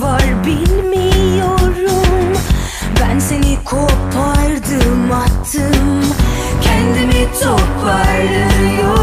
var bilmiyorum. Ben seni kopardım attım. Kendimi toparlıyorum.